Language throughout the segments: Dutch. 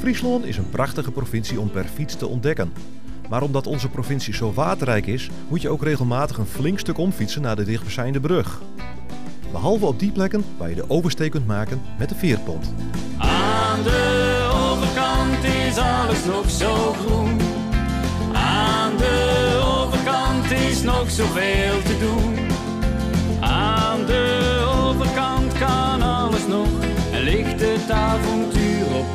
Friesland is een prachtige provincie om per fiets te ontdekken. Maar omdat onze provincie zo waterrijk is, moet je ook regelmatig een flink stuk omfietsen naar de dichtbijzijnde brug. Behalve op die plekken waar je de oversteek kunt maken met de veerpont. Aan de overkant is alles nog zo groen. Aan de overkant is nog zoveel te doen. Aan de overkant kan alles nog en ligt het avontuur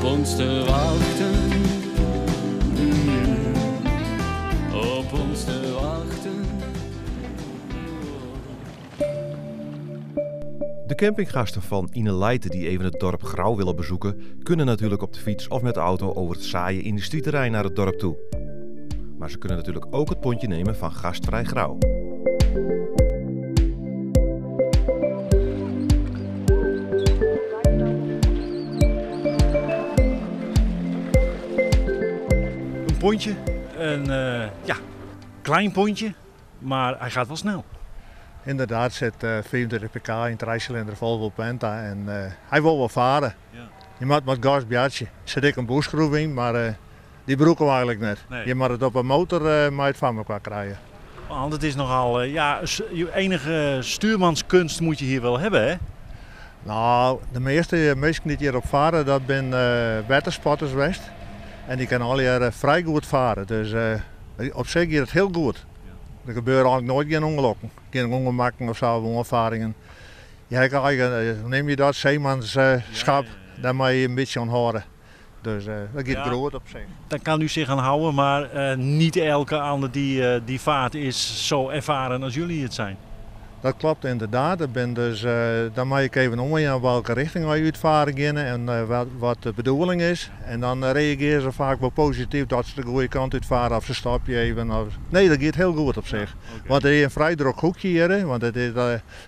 ons te wachten. Op ons te wachten. De campinggasten van Ine Leijten die even het dorp Grauw willen bezoeken, kunnen natuurlijk op de fiets of met de auto over het saaie industrieterrein naar het dorp toe. Maar ze kunnen natuurlijk ook het pontje nemen van gastvrij Grauw. Pontje, een eh, ja, klein pontje, maar hij gaat wel snel. Inderdaad, zit eh 24 pk in het rijcilinder Volvo Penta en eh, hij wil wel varen. Ja. Je moet met gas bjatje. Zit ik een boeschroef in, maar eh, die broeken we eigenlijk net. Nee. Je moet het op een motor eh maar het van elkaar krijgen. Want het is nogal, eh, ja, je enige stuurmanskunst moet je hier wel hebben, hè? Nou, de meeste mensen die hierop varen, dat zijn eh waterspotters geweest. En die kunnen al eh, vrij goed varen. Dus eh, op zich gaat het heel goed. Er gebeuren eigenlijk nooit geen ongelukken. Geen ongemakken of zo, onervaringen. Je eigenlijk, eh, neem je dat, zeemansschap, daar moet je een beetje aan houden. Dus eh, dat gaat groot op zich. Daar kan u zich aan houden, maar eh, niet elke ander die, eh, die vaart is zo ervaren als jullie het zijn. Dat klopt inderdaad. Ik ben dus, eh, dan moet ik even om in welke richting wij uitvaren gaan en eh, wat, wat de bedoeling is. En dan eh, reageren ze vaak wel positief dat ze de goede kant uitvaren of ze stap je even. Of... Nee, dat gaat heel goed op zich. Want er is een vrij druk hoekje hier, want het is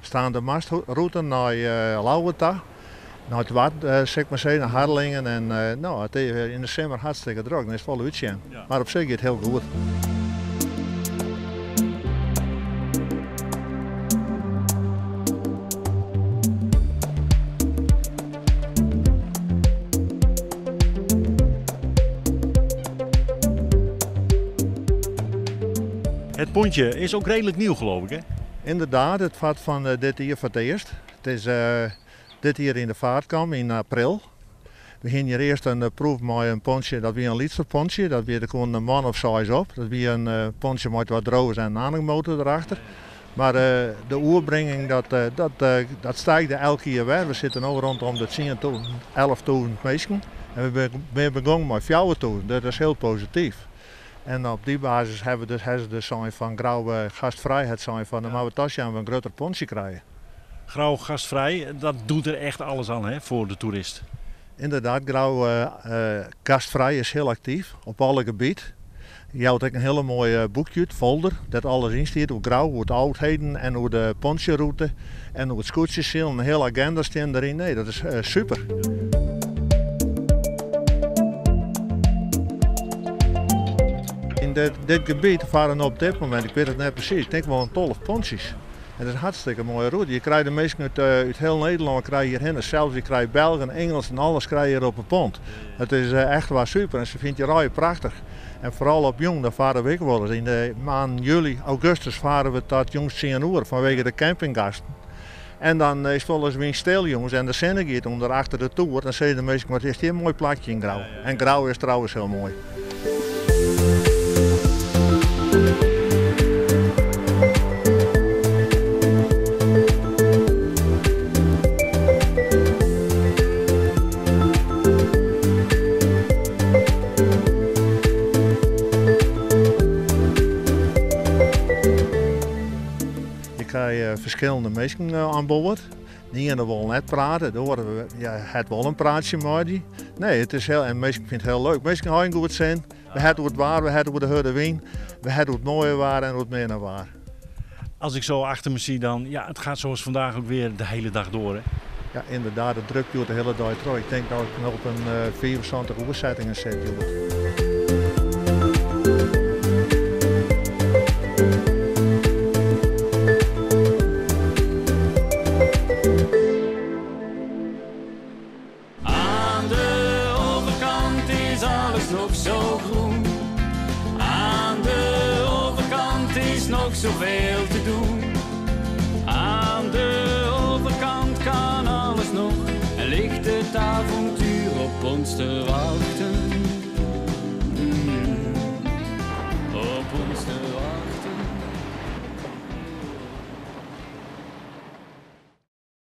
staan de mastroute naar uh, Lauweta. Naar het wat, eh, zeg maar naar Harlingen. En nou, het is in de zomer hartstikke druk, dan is het vol uitzien. Ja. Maar op zich gaat het heel goed. Het pontje is ook redelijk nieuw, geloof ik, hè? Inderdaad, het vat van eh, dit hier voor het eerst. Het is eh, dit hier in de vaart kwam in april. We gingen hier eerst een eh, proef met een pontje, dat weer een liedste pontje. Dat weer gewoon een man of size op. Dat weer een pontje met wat droogers en een aanhangmotor erachter. Maar de oerbrenging, dat, dat, dat stijgt elke keer weer. We zitten nu rondom de 10.000, 11.000 mensen. En we ben- we begonnen met 4.000. Dat is heel positief. En op die basis hebben we dus, hebben ze dus van grauwe gastvrijheid zijn van de aan we een groter pontje krijgen. Grauw gastvrij, dat doet er echt alles aan hè, voor de toerist. Inderdaad, grauwe eh, gastvrij is heel actief op alle gebieden. Je houdt ook een hele mooi eh, boekje, folder, dat alles in staat. Hoe grauw, hoe het oudheden en hoe de pontjeroute en hoe het scootjeszil. Een hele agenda staan erin. Nee, dat is eh, super. In dit, dit gebied varen op dit moment, ik weet het net precies, ik denk wel een 12 pontjes. En dat is een hartstikke mooie route. Je krijgt de meesten uit, uit heel Nederland krijg je hierheen. Zelfs je krijgt Belgen, Engels en alles krijg je hier op een pont. Het is eh, echt wel super en ze vindt je rijden prachtig. En vooral op Jong, daar varen we ook wel eens. In de maand juli, augustus varen we tot Jong 10 uur vanwege de campinggasten. En dan is het wel eens weer stil jongens en de zenne gaat onder achter de toer. Dan zie je de meesten, wat is dit een mooi plakje in grauw. En grauw is trouwens heel mooi. Verschillende mensen eh, aan boord. Die ene wil net praten, dan horen we ja, het wel een praatje met die. Nee, het is heel, en mensen vinden het heel leuk. Mensen gaan goed zijn. We hebben het waar, we hebben hoe de wien. We hebben het mooie waar en het minder waar. Als ik zo achter me zie, dan ja, het gaat zoals vandaag ook weer de hele dag door. Hè? Ja, inderdaad, het druk duurt de hele dag terug. Ik denk dat ik nog op een eh 74 oerzettingen zit. Is nog zoveel te doen. Aan de overkant kan alles nog en ligt het avontuur op ons te wachten.